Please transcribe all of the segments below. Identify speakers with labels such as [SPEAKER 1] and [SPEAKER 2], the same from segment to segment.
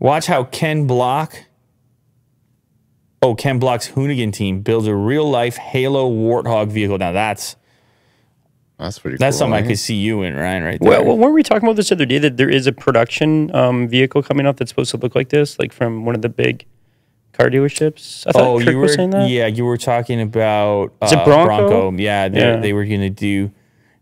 [SPEAKER 1] Watch how Ken Block, oh, Ken Block's Hoonigan team builds a real life Halo Warthog vehicle. Now that's
[SPEAKER 2] That's pretty
[SPEAKER 1] that's
[SPEAKER 2] cool.
[SPEAKER 1] something I
[SPEAKER 2] eh?
[SPEAKER 1] could see you in, Ryan, right there.
[SPEAKER 3] Well, well, weren't we talking about this other day that there is a production um, vehicle coming up that's supposed to look like this, like from one of the big car dealerships? I thought
[SPEAKER 1] oh,
[SPEAKER 3] Kirk
[SPEAKER 1] you were
[SPEAKER 3] was saying that.
[SPEAKER 1] yeah, you were talking about
[SPEAKER 3] Is it
[SPEAKER 1] uh,
[SPEAKER 3] Bronco?
[SPEAKER 1] Yeah,
[SPEAKER 3] Yeah.
[SPEAKER 1] they were gonna do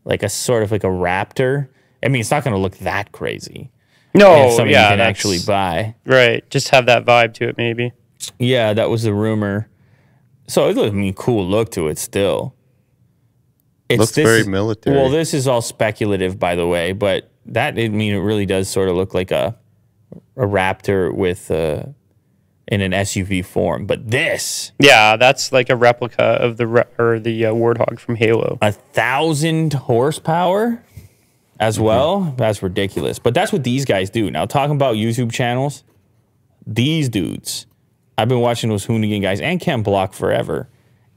[SPEAKER 1] like a sort of like a Raptor. I mean, it's not gonna look that crazy.
[SPEAKER 3] No,
[SPEAKER 1] if something
[SPEAKER 3] yeah,
[SPEAKER 1] you can actually buy.
[SPEAKER 3] right. Just have that vibe to it, maybe.
[SPEAKER 1] Yeah, that was the rumor. So it looked, I mean, cool look to it still. It's
[SPEAKER 2] Looks
[SPEAKER 1] this
[SPEAKER 2] very military.
[SPEAKER 1] Well, this is all speculative, by the way, but that I mean, it really does sort of look like a a Raptor with uh, in an SUV form. But this,
[SPEAKER 3] Yeah, that's like a replica of the or the uh, Warthog from Halo.
[SPEAKER 1] a thousand horsepower as
[SPEAKER 2] Mm-hmm.
[SPEAKER 1] well. That's ridiculous. But that's what these guys do. Now, talking about YouTube channels, these dudes, I've been watching those Hoonigan guys and Ken Block forever,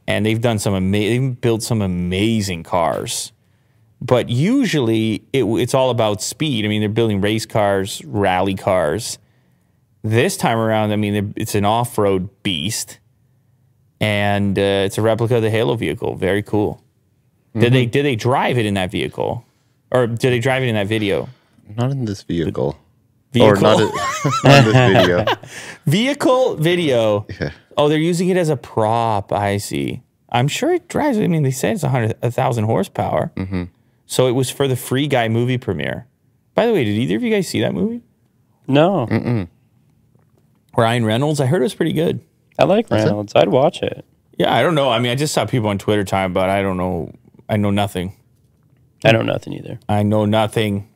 [SPEAKER 1] and they've done some amazing, they've built some amazing cars. But usually, it, it's all about speed. I mean, they're building race cars, rally cars. This time around, I mean, it's an off-road beast, and uh, it's a replica of the Halo vehicle. Very cool. Did they did they drive it in that vehicle, or did they drive it in that video?
[SPEAKER 2] Not in this vehicle.
[SPEAKER 1] Vehicle,
[SPEAKER 2] Or not, in, not in this video.
[SPEAKER 1] vehicle video.
[SPEAKER 2] Yeah.
[SPEAKER 1] Oh, they're using it as a prop. I see. I'm sure it drives. I mean, they said it's a hundred, a thousand horsepower. Mm-hmm. So it was for the Free Guy movie premiere. By the way, did either of you guys see that movie?
[SPEAKER 3] No,
[SPEAKER 1] Ryan Reynolds. I heard it was pretty good.
[SPEAKER 3] I like Reynolds. I'd watch it.
[SPEAKER 1] Yeah, I don't know. I mean, I just saw people on Twitter talking about. it. I don't know. I know nothing.
[SPEAKER 3] I know nothing either.
[SPEAKER 1] I know nothing.